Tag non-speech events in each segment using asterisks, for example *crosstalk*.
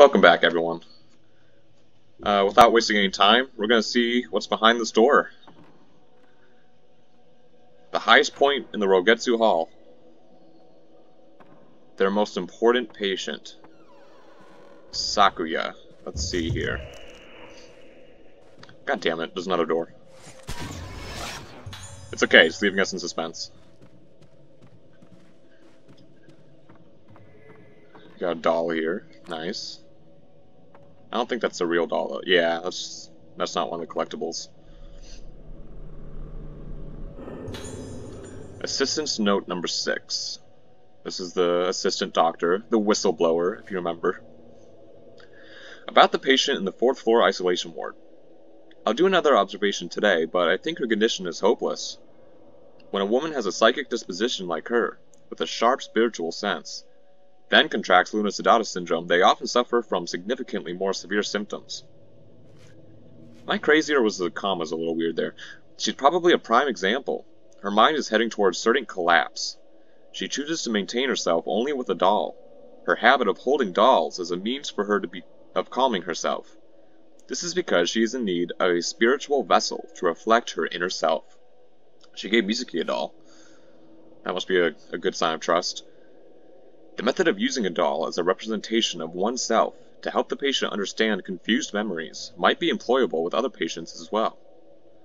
Welcome back, everyone. Uh, without wasting any time, we're going to see what's behind this door. The highest point in the Rogetsu Hall. Their most important patient. Sakuya. Let's see here. God damn it, there's another door. It's okay, it's leaving us in suspense. Got a doll here. Nice. I don't think that's a real doll though. Yeah, that's that's not one of the collectibles. Assistant's note number six. This is the assistant doctor, the whistleblower, if you remember. About the patient in the fourth floor isolation ward. I'll do another observation today, but I think her condition is hopeless. When a woman has a psychic disposition like her, with a sharp spiritual sense, then contracts Luna Sedata syndrome, they often suffer from significantly more severe symptoms. My crazier was the commas a little weird there? She's probably a prime example. Her mind is heading towards certain collapse. She chooses to maintain herself only with a doll. Her habit of holding dolls is a means for her to be of calming herself. This is because she is in need of a spiritual vessel to reflect her inner self. She gave Mizuki a doll. That must be a, a good sign of trust. The method of using a doll as a representation of oneself to help the patient understand confused memories might be employable with other patients as well.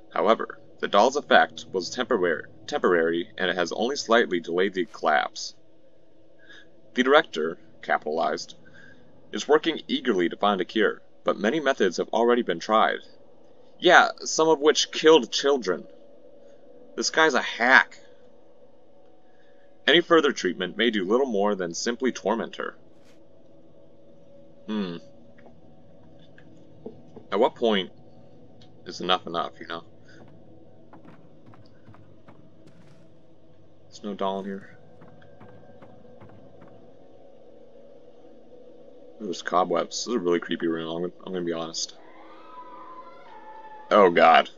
However, the doll's effect was temporary, temporary and it has only slightly delayed the collapse. The director, capitalized, is working eagerly to find a cure, but many methods have already been tried. Yeah, some of which killed children. This guy's a hack. Any further treatment may do little more than simply torment her. Hmm. At what point is enough enough, you know? There's no doll in here. There's cobwebs. This is a really creepy room, I'm, I'm gonna be honest. Oh god.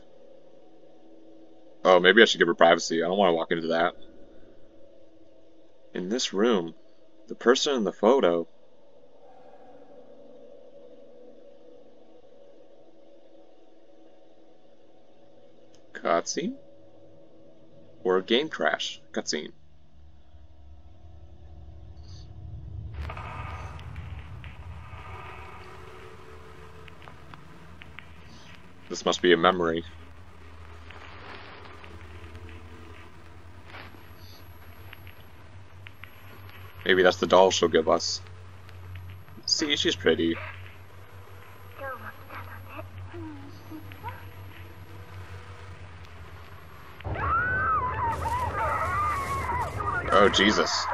Oh, maybe I should give her privacy. I don't want to walk into that. In this room, the person in the photo cutscene or game crash cutscene. This must be a memory. Maybe that's the doll she'll give us. See, she's pretty. Oh, Jesus.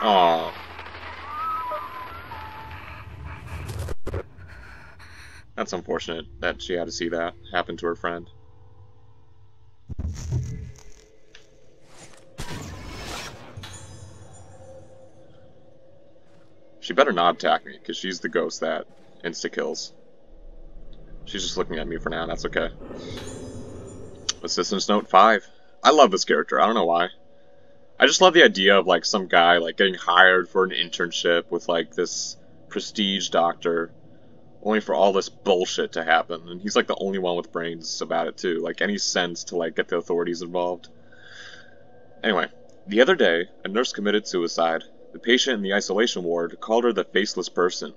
Oh. That's unfortunate that she had to see that happen to her friend. She better not attack me, because she's the ghost that insta-kills. She's just looking at me for now, that's okay. Assistant's Note 5. I love this character, I don't know why. I just love the idea of, like, some guy, like, getting hired for an internship with, like, this prestige doctor, only for all this bullshit to happen, and he's, like, the only one with brains about it, too. Like, any sense to, like, get the authorities involved. Anyway, the other day, a nurse committed suicide, the patient in the isolation ward called her the faceless person.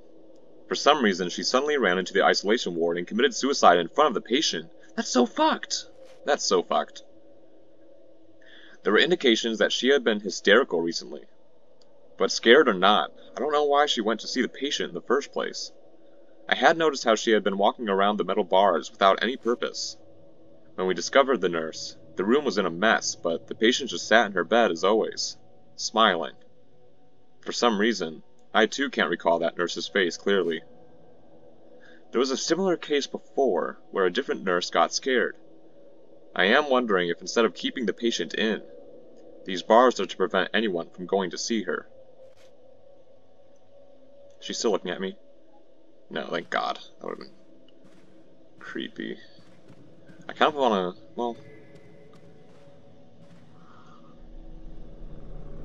For some reason, she suddenly ran into the isolation ward and committed suicide in front of the patient. That's so fucked. That's so fucked. There were indications that she had been hysterical recently. But scared or not, I don't know why she went to see the patient in the first place. I had noticed how she had been walking around the metal bars without any purpose. When we discovered the nurse, the room was in a mess, but the patient just sat in her bed as always, smiling. For some reason, I too can't recall that nurse's face clearly. There was a similar case before, where a different nurse got scared. I am wondering if instead of keeping the patient in, these bars are to prevent anyone from going to see her. She's still looking at me? No, thank God. That would have been creepy. I kind of want to, well...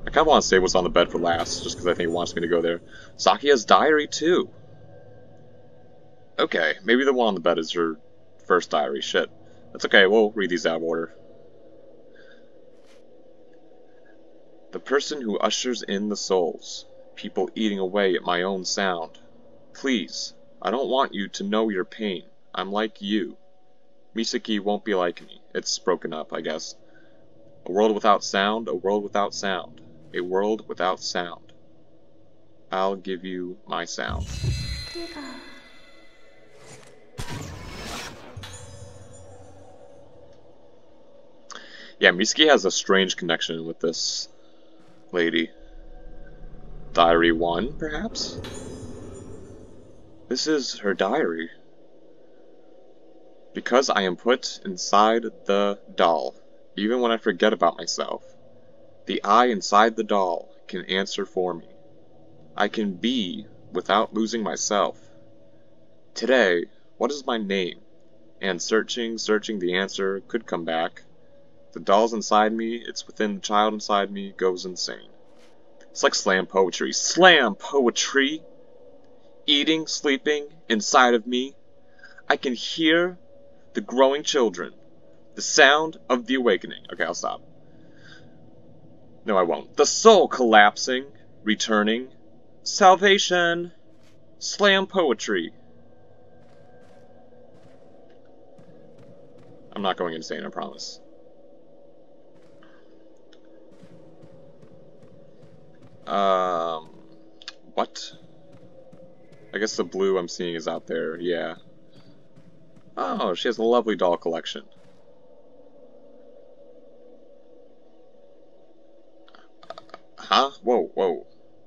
I kind of want to say what's on the bed for last, just because I think it wants me to go there. Sakuya's diary, too. Okay, maybe the one on the bed is her first diary. Shit. That's okay, we'll read these out of order. The person who ushers in the souls. People eating away at my own sound. Please, I don't want you to know your pain. I'm like you. Misaki won't be like me. It's broken up, I guess. A world without sound, a world without sound. A world without sound. I'll give you my sound. Yeah, Misaki has a strange connection with this lady. Diary 1, perhaps? This is her diary. Because I am put inside the doll, even when I forget about myself, the I inside the doll can answer for me. I can be without losing myself. Today, what is my name? And searching, searching the answer could come back. The doll's inside me, it's within the child inside me, goes insane. It's like slam poetry. Slam poetry! Eating, sleeping, inside of me. I can hear the growing children. The sound of the awakening. Okay, I'll stop. No, I won't. The soul collapsing, returning. Salvation. Slam poetry. I'm not going insane, I promise. Um, what? I guess the blue I'm seeing is out there, yeah. Oh, she has a lovely doll collection. Huh? Whoa, whoa.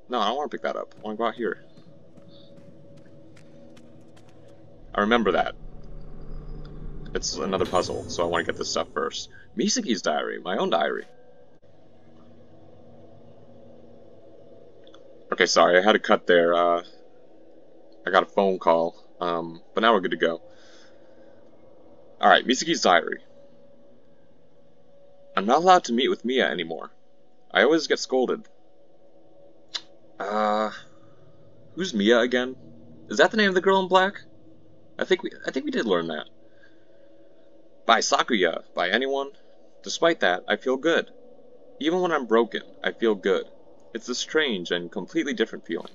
No, I don't want to pick that up. I want to go out here. I remember that. It's another puzzle, so I want to get this stuff first. Misaki's diary, my own diary. Okay, sorry, I had to cut there. Uh, I got a phone call, um, but now we're good to go. Alright, Misaki's diary. I'm not allowed to meet with Mia anymore. I always get scolded. Uh, who's Mia again? Is that the name of the girl in black? I think we I think we did learn that. By Sakuya, by anyone. Despite that, I feel good. Even when I'm broken, I feel good. It's a strange and completely different feeling.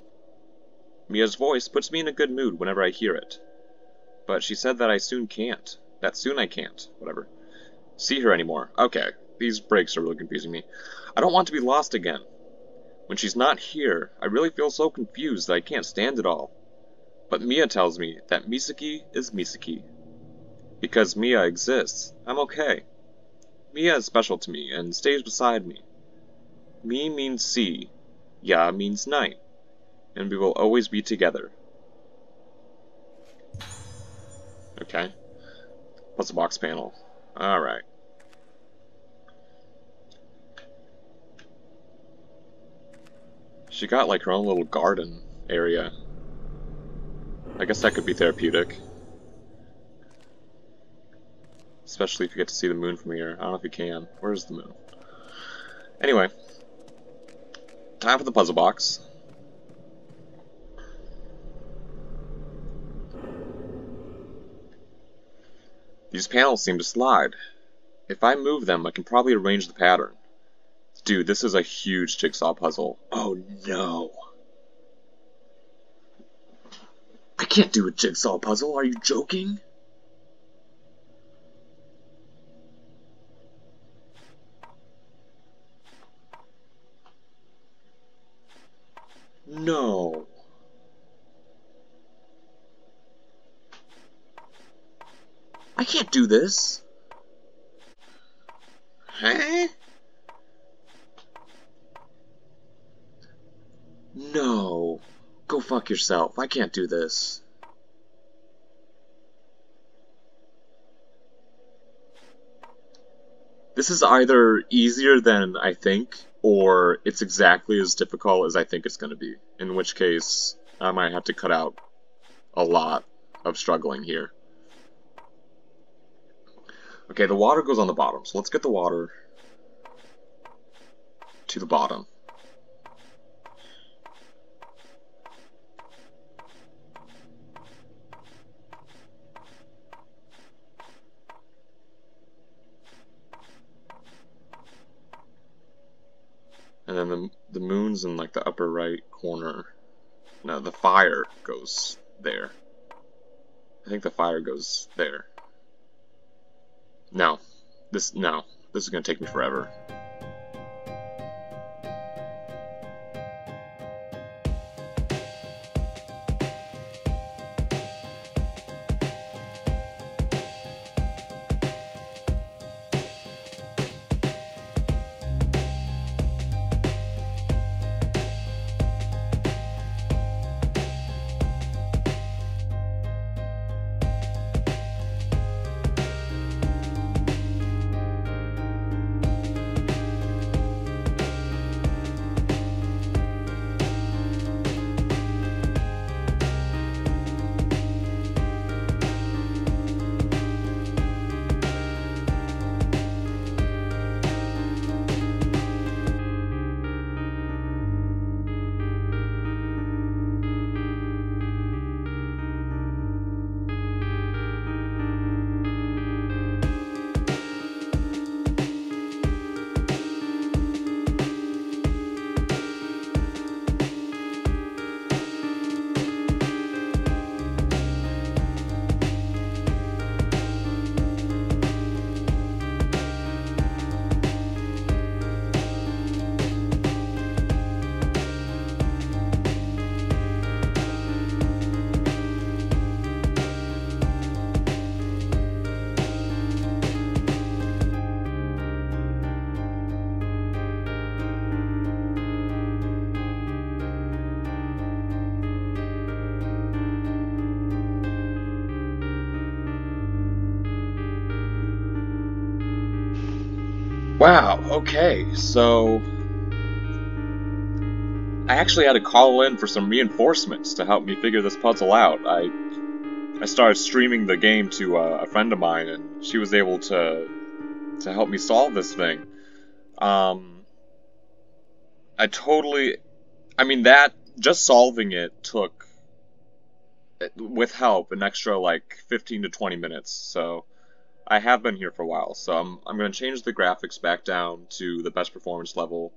Mia's voice puts me in a good mood whenever I hear it. But she said that I soon can't. That soon I can't. Whatever. See her anymore. Okay, these breaks are really confusing me. I don't want to be lost again. When she's not here, I really feel so confused that I can't stand it all. But Mia tells me that Misaki is Misaki. Because Mia exists, I'm okay. Mia is special to me and stays beside me. Mi means sea, Ya means night, and we will always be together. Okay. Puzzle box panel. Alright. She got like her own little garden area. I guess that could be therapeutic. Especially if you get to see the moon from here. I don't know if you can. Where's the moon? Anyway, Time for the puzzle box. These panels seem to slide. If I move them, I can probably arrange the pattern. Dude, this is a huge jigsaw puzzle. Oh no. I can't do a jigsaw puzzle, are you joking? No. I can't do this. Huh? No. Go yourself. I can't do this. This is either easier than I think, or it's exactly as difficult as I think it's going to be, in which case I might have to cut out a lot of struggling here. Okay, the water goes on the bottom, so let's get the water to the bottom. And then the, the moon's in like the upper right corner. No, the fire goes there. I think the fire goes there. No. This, no. This is gonna take me forever. Wow, okay, so I actually had to call in for some reinforcements to help me figure this puzzle out. I I started streaming the game to uh, a friend of mine, and she was able to to help me solve this thing. Um, I totally, I mean that just solving it took with help an extra like 15 to 20 minutes. So I have been here for a while, so I'm, I'm going to change the graphics back down to the best performance level,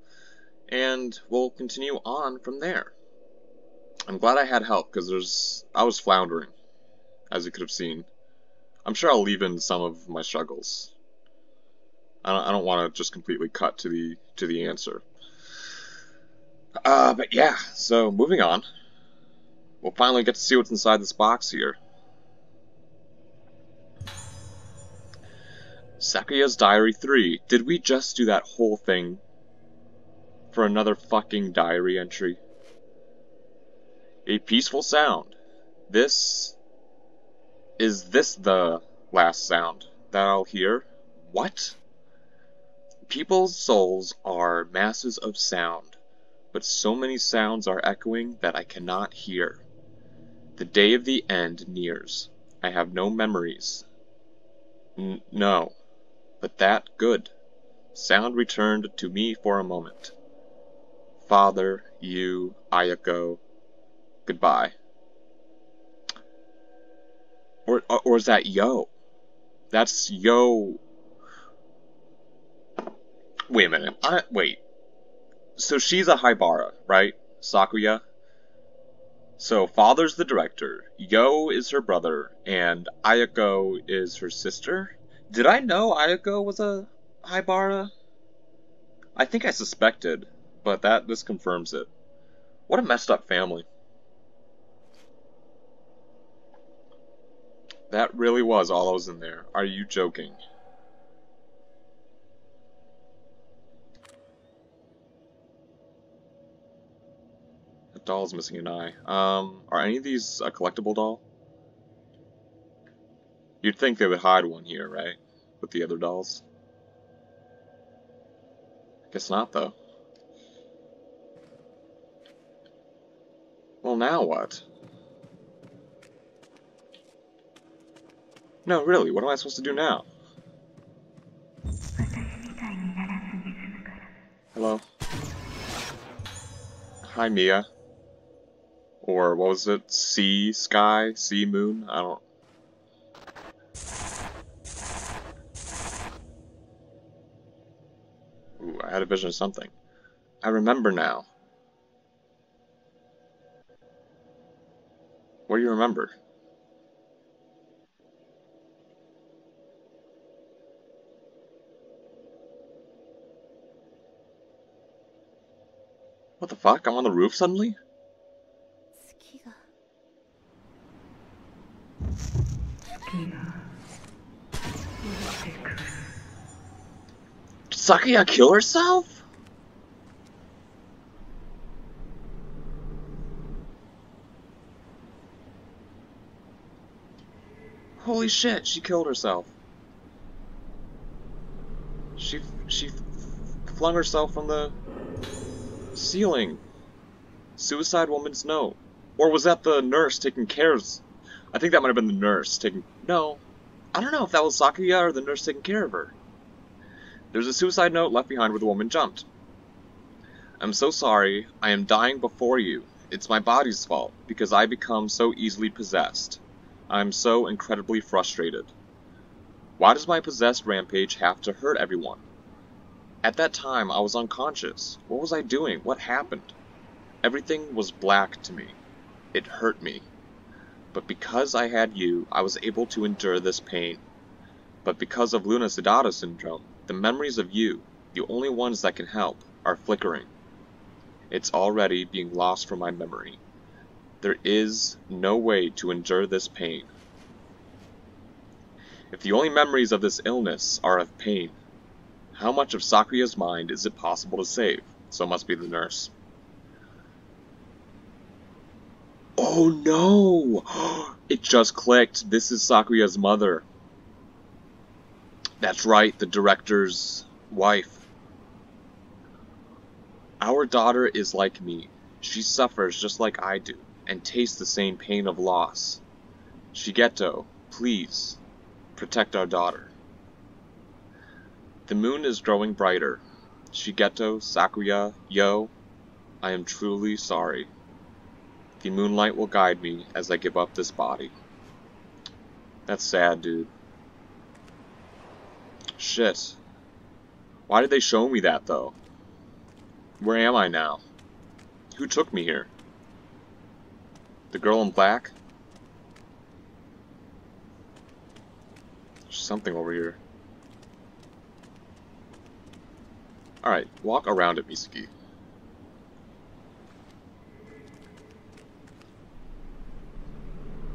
and we'll continue on from there. I'm glad I had help, because there's I was floundering, as you could have seen. I'm sure I'll leave in some of my struggles. I don't, I don't want to just completely cut to the to the answer. Uh, but yeah, so moving on. We'll finally get to see what's inside this box here. Sakuya's Diary 3. Did we just do that whole thing for another fucking diary entry? A peaceful sound. This... Is this the last sound that I'll hear? What? People's souls are masses of sound, but so many sounds are echoing that I cannot hear. The day of the end nears. I have no memories. N no but that good. Sound returned to me for a moment. Father, you, Ayako, goodbye. Or, or is that Yo? That's Yo. Wait a minute. I, wait. So she's a Haibara, right? Sakuya? So father's the director, Yo is her brother, and Ayako is her sister? Did I know Ayako was a Haibara? I think I suspected, but that this confirms it. What a messed up family. That really was all I was in there. Are you joking? The doll's missing an eye. Um, are any of these a collectible doll? You'd think they would hide one here, right? With the other dolls. Guess not, though. Well, now what? No, really, what am I supposed to do now? Hello? Hi, Mia. Or, what was it? Sea, sky, sea, moon? I don't... Ooh, I had a vision of something. I remember now. What do you remember? What the fuck? I'm on the roof suddenly? Sakuya kill herself? Holy shit, she killed herself. She she flung herself from the ceiling. Suicide woman's note. Or was that the nurse taking care of... I think that might have been the nurse taking... No. I don't know if that was Sakuya or the nurse taking care of her. There's a suicide note left behind where the woman jumped. I'm so sorry. I am dying before you. It's my body's fault, because I become so easily possessed. I am so incredibly frustrated. Why does my possessed rampage have to hurt everyone? At that time, I was unconscious. What was I doing? What happened? Everything was black to me. It hurt me. But because I had you, I was able to endure this pain. But because of Luna Sedata syndrome, the memories of you, the only ones that can help, are flickering. It's already being lost from my memory. There is no way to endure this pain. If the only memories of this illness are of pain, how much of Sakuya's mind is it possible to save? So must be the nurse. Oh no! *gasps* It just clicked. This is Sakuya's mother. That's right, the director's wife. Our daughter is like me. She suffers just like I do, and tastes the same pain of loss. Shigeto, please, protect our daughter. The moon is growing brighter. Shigeto, Sakuya, Yo, I am truly sorry. The moonlight will guide me as I give up this body. That's sad, dude. Shit. Why did they show me that, though? Where am I now? Who took me here? The girl in black? There's something over here. Alright, walk around it, Misaki.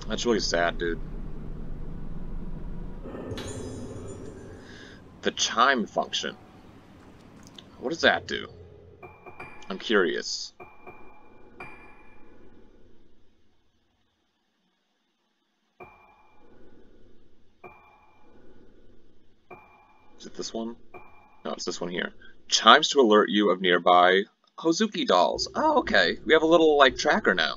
That's really sad, dude. The chime function. What does that do? I'm curious. Is it this one? No, it's this one here. Chimes to alert you of nearby Hozuki dolls. Oh, okay. We have a little, like, tracker now.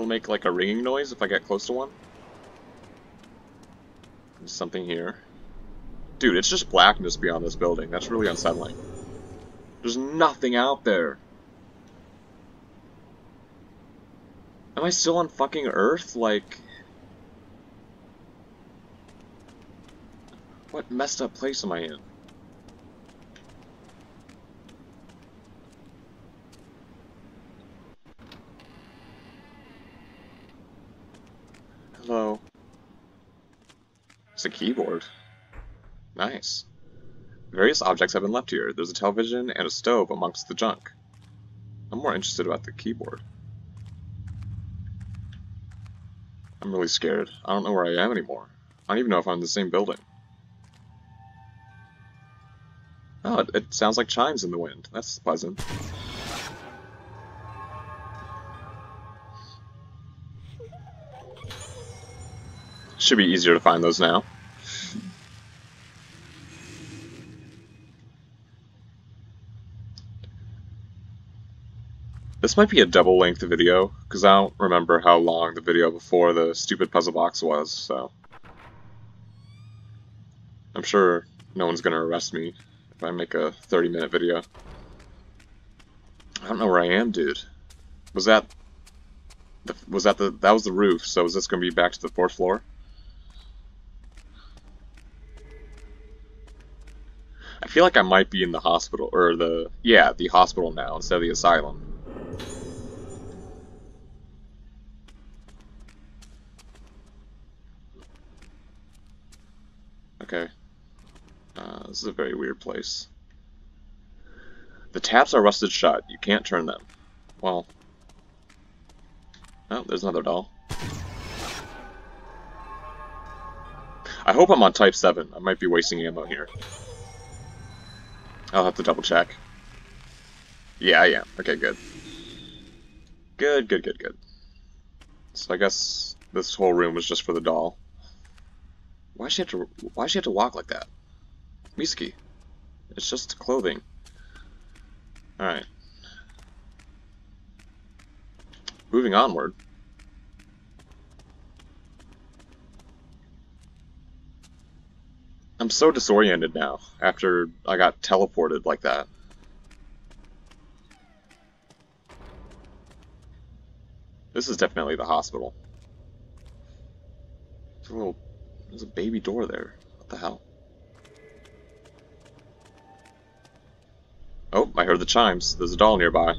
It'll make, like, a ringing noise if I get close to one. There's something here. Dude, it's just blackness beyond this building. That's really unsettling. There's nothing out there. Am I still on fucking Earth? Like... What messed up place am I in? Hello. It's a keyboard. Nice. Various objects have been left here. There's a television and a stove amongst the junk. I'm more interested about the keyboard. I'm really scared. I don't know where I am anymore. I don't even know if I'm in the same building. Oh, it, it sounds like chimes in the wind. That's pleasant. Should be easier to find those now. This might be a double-length video, because I don't remember how long the video before the stupid puzzle box was, so... I'm sure no one's gonna arrest me if I make a 30 minute video. I don't know where I am, dude. Was that... The, was that the... That was the roof, so is this going to be back to the fourth floor? Feel like I might be in the hospital, or the, yeah, the hospital now instead of the asylum. Okay. Uh, this is a very weird place. The taps are rusted shut. You can't turn them. Well. Oh, there's another doll. I hope I'm on Type 7. I might be wasting ammo here. I'll have to double check. Yeah, yeah. Okay, good. Good, good, good, good. So I guess this whole room was just for the doll. Why she have to why she have to walk like that? Misaki. It's just clothing. Alright. Moving onward. I'm so disoriented now after I got teleported like that. This is definitely the hospital. There's a little, there's a baby door there. What the hell? Oh, I heard the chimes. There's a doll nearby.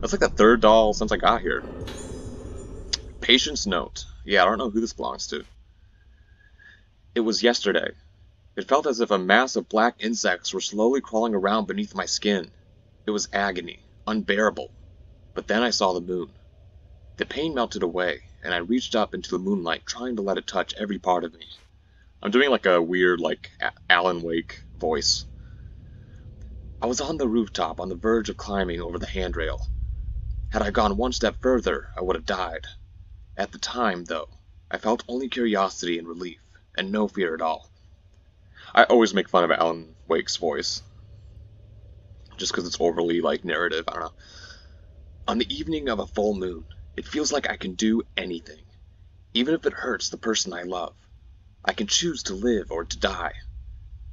That's like the third doll since I got here. Patient's note. Yeah, I don't know who this belongs to. It was yesterday. It felt as if a mass of black insects were slowly crawling around beneath my skin. It was agony, unbearable. But then I saw the moon. The pain melted away, and I reached up into the moonlight, trying to let it touch every part of me. I'm doing like a weird, like, Alan Wake voice. I was on the rooftop on the verge of climbing over the handrail. Had I gone one step further, I would have died. At the time, though, I felt only curiosity and relief, and no fear at all. I always make fun of Alan Wake's voice. Just because it's overly, like, narrative, I don't know. On the evening of a full moon, it feels like I can do anything, even if it hurts the person I love. I can choose to live or to die.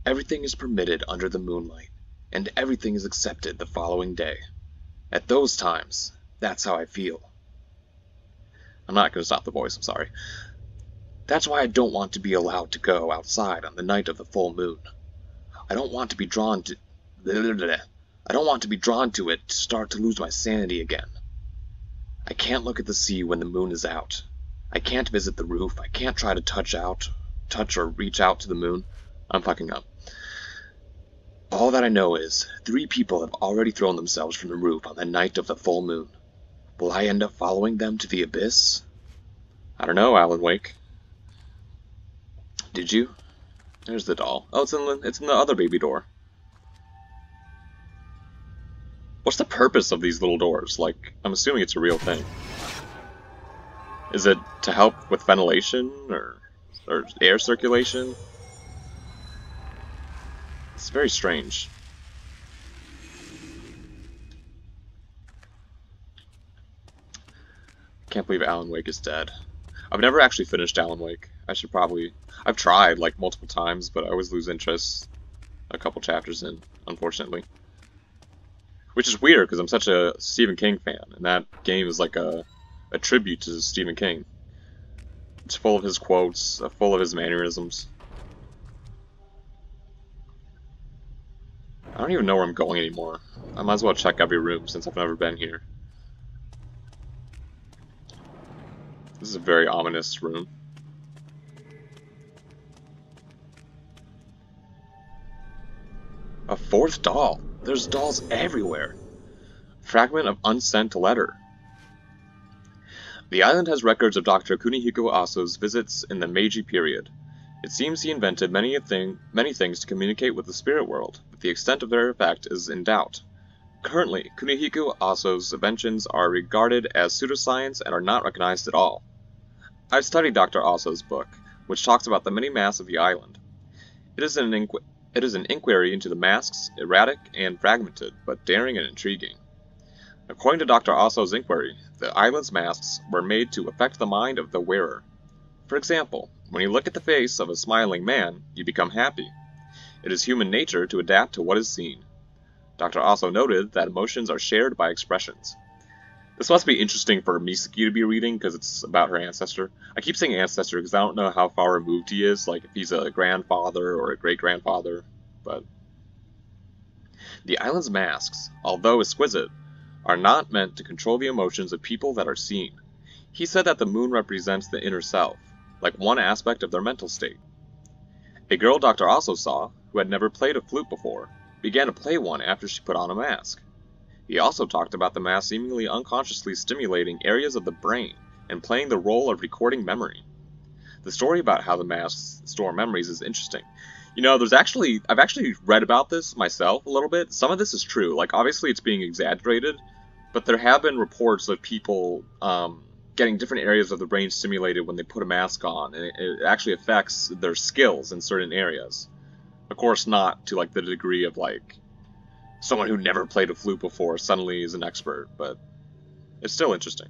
Everything is permitted under the moonlight, and everything is accepted the following day. At those times, that's how I feel. I'm not going to stop the voice, I'm sorry. That's why I don't want to be allowed to go outside on the night of the full moon. I don't want to be drawn to... I don't want to be drawn to it to start to lose my sanity again. I can't look at the sea when the moon is out. I can't visit the roof. I can't try to touch out, touch or reach out to the moon. I'm fucking up. All that I know is, three people have already thrown themselves from the roof on the night of the full moon. Will I end up following them to the abyss? I don't know, Alan Wake. Did you? There's the doll. Oh, it's in the, it's in the other baby door. What's the purpose of these little doors? Like, I'm assuming it's a real thing. Is it to help with ventilation or, or air circulation? It's very strange. Can't believe Alan Wake is dead. I've never actually finished Alan Wake. I should probably... I've tried, like, multiple times, but I always lose interest a couple chapters in, unfortunately. Which is weird, because I'm such a Stephen King fan, and that game is like a, a tribute to Stephen King. It's full of his quotes, uh, full of his mannerisms. I don't even know where I'm going anymore. I might as well check every room since I've never been here. This is a very ominous room. A fourth doll. There's dolls everywhere. Fragment of unsent letter. The island has records of Dr. Kunihiko Aso's visits in the Meiji period. It seems he invented many, thing, many things to communicate with the spirit world, but the extent of their effect is in doubt. Currently, Kunihiko Aso's inventions are regarded as pseudoscience and are not recognized at all. I've studied Dr. Aso's book, which talks about the many masks of the island. It is an it is an inquiry into the masks, erratic and fragmented, but daring and intriguing. According to Dr. Aso's inquiry, the island's masks were made to affect the mind of the wearer. For example, when you look at the face of a smiling man, you become happy. It is human nature to adapt to what is seen. Dr. Aso noted that emotions are shared by expressions. This must be interesting for Misaki to be reading because it's about her ancestor. I keep saying ancestor because I don't know how far removed he is, like if he's a grandfather or a great grandfather, but The island's masks, although exquisite, are not meant to control the emotions of people that are seen. He said that the moon represents the inner self, like one aspect of their mental state. A girl Doctor Aso saw, who had never played a flute before, began to play one after she put on a mask. He also talked about the mask seemingly unconsciously stimulating areas of the brain and playing the role of recording memory. The story about how the masks store memories is interesting. You know, there's actually I've actually read about this myself a little bit. Some of this is true. Like obviously it's being exaggerated, but there have been reports of people um, getting different areas of the brain stimulated when they put a mask on, and it, it actually affects their skills in certain areas. Of course, not to like the degree of like someone who never played a flute before suddenly is an expert, but it's still interesting.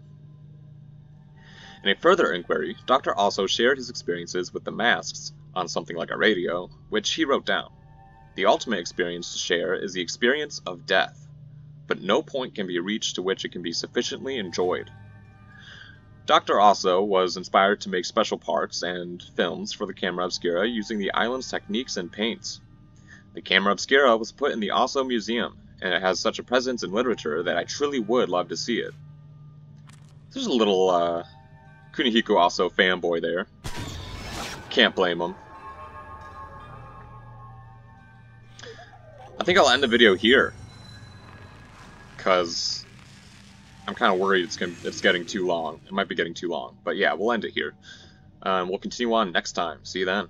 In a further inquiry, Doctor Aso shared his experiences with the masks on something like a radio, which he wrote down. The ultimate experience to share is the experience of death, but no point can be reached to which it can be sufficiently enjoyed. Dr. Aso was inspired to make special parts and films for the camera obscura using the island's techniques and paints. The camera obscura was put in the Aso Museum, and it has such a presence in literature that I truly would love to see it. There's a little uh, Kunihiko Aso fanboy there. Can't blame him. I think I'll end the video here. Because I'm kind of worried it's, gonna, it's getting too long. It might be getting too long. But yeah, we'll end it here. Um, we'll continue on next time. See you then.